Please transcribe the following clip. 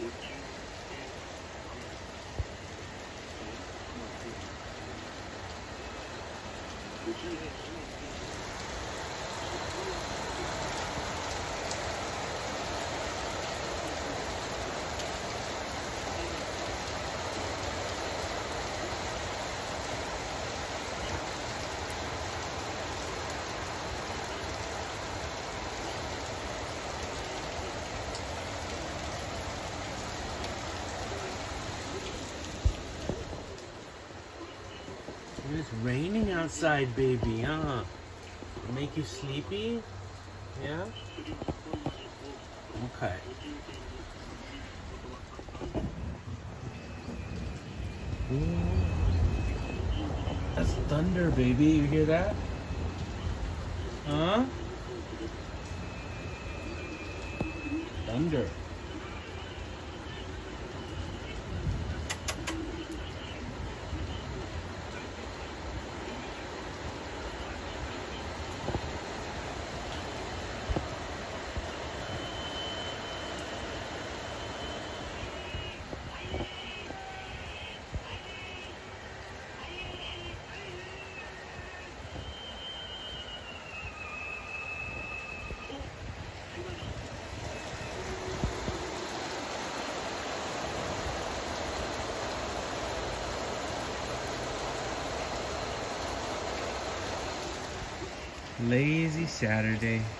Would you It's raining outside, baby, huh? Make you sleepy? Yeah? Okay. Ooh. That's thunder, baby. You hear that? Huh? Thunder. Lazy Saturday.